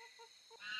Wow.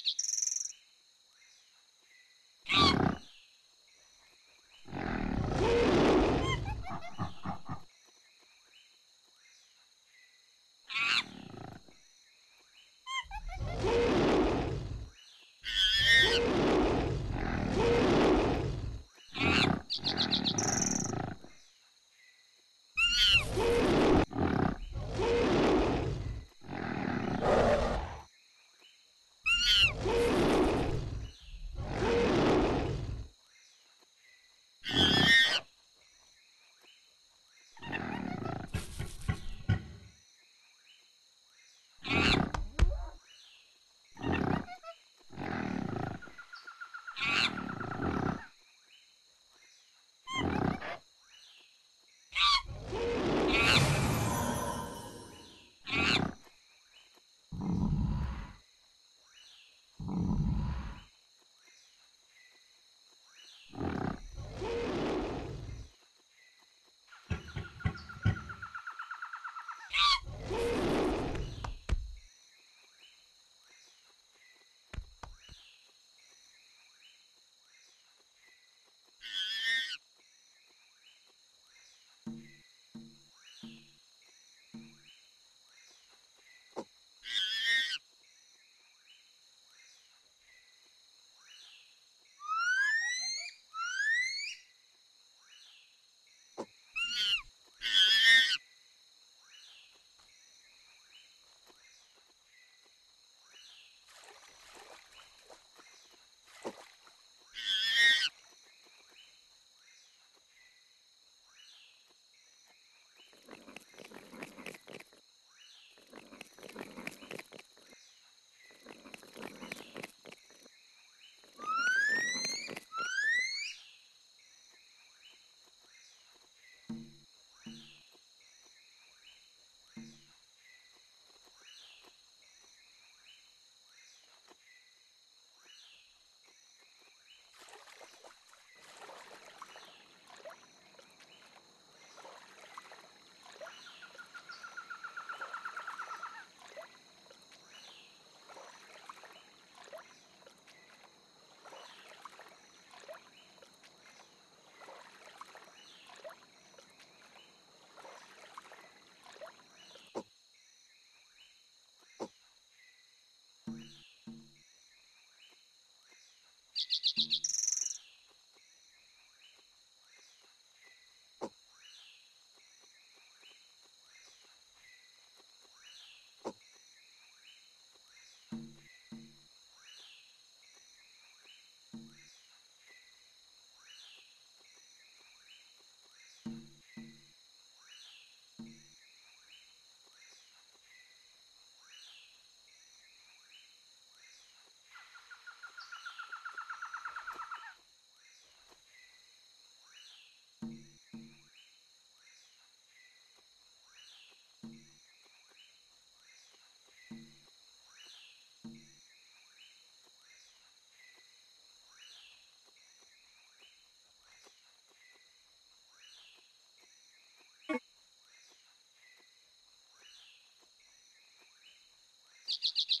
Thank you.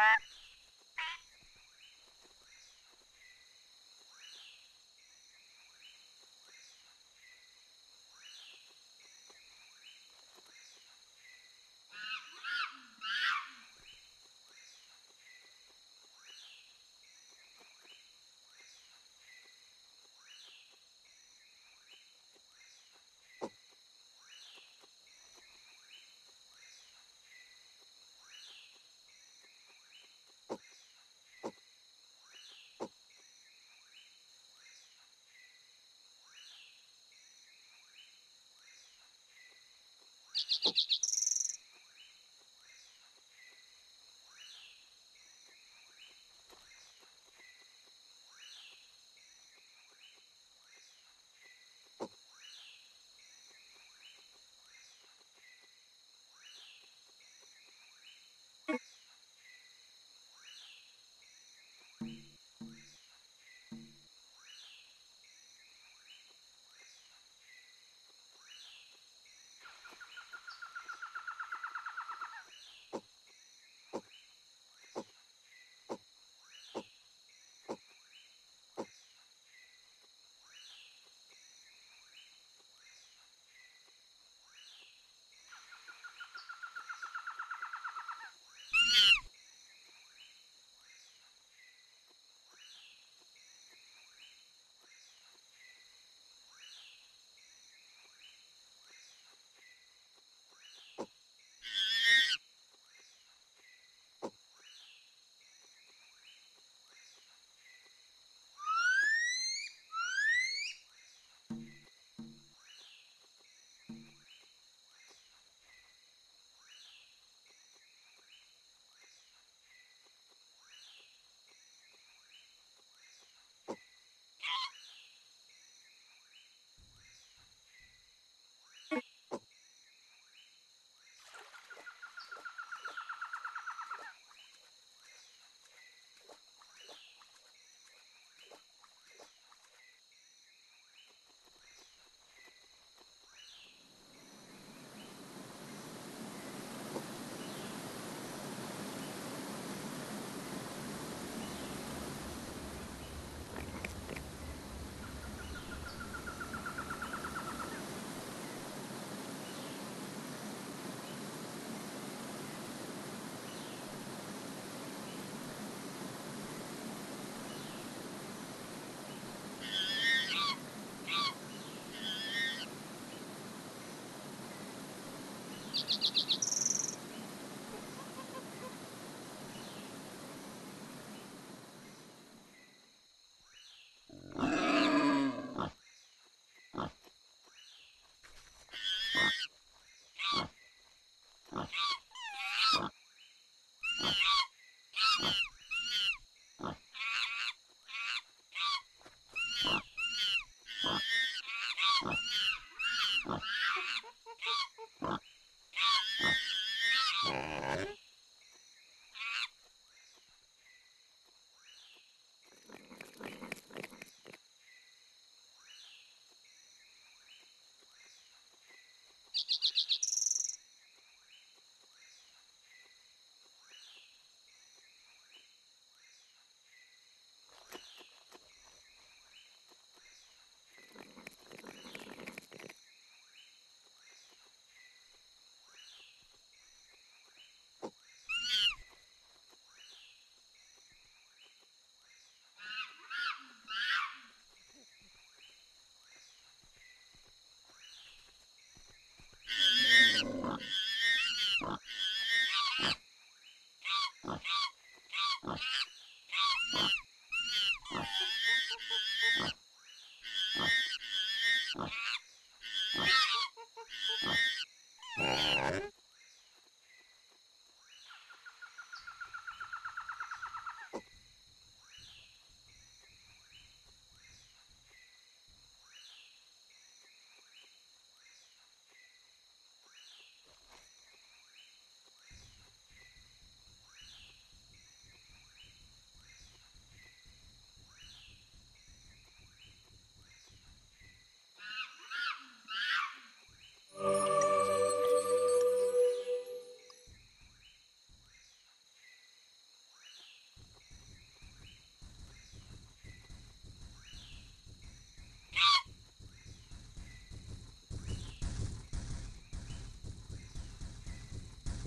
Uh,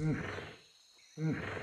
Mm.